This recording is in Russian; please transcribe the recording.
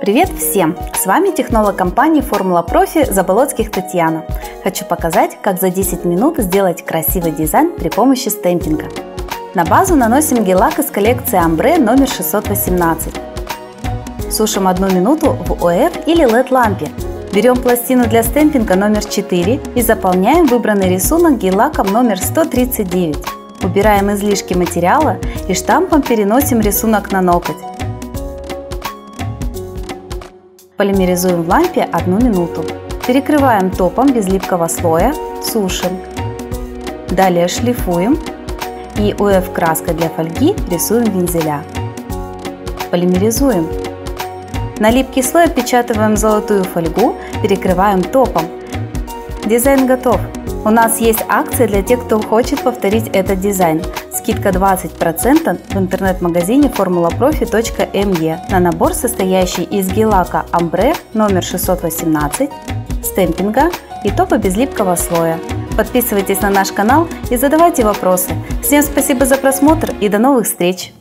Привет всем! С вами технолог компании Формула Профи Заболоцких Татьяна. Хочу показать, как за 10 минут сделать красивый дизайн при помощи стемпинга. На базу наносим гель-лак из коллекции Амбре номер 618. Сушим одну минуту в ОФ или LED лампе. Берем пластину для стемпинга номер 4 и заполняем выбранный рисунок гель-лаком номер 139. Убираем излишки материала и штампом переносим рисунок на ноготь. Полимеризуем в лампе 1 минуту. Перекрываем топом без липкого слоя, сушим. Далее шлифуем и УФ краской для фольги рисуем вензеля. Полимеризуем. На липкий слой отпечатываем золотую фольгу, перекрываем топом. Дизайн готов. У нас есть акция для тех, кто хочет повторить этот дизайн. Скидка 20% в интернет-магазине formulaprofi.me на набор, состоящий из гелака Амбре номер 618, стемпинга и топа без липкого слоя. Подписывайтесь на наш канал и задавайте вопросы. Всем спасибо за просмотр и до новых встреч!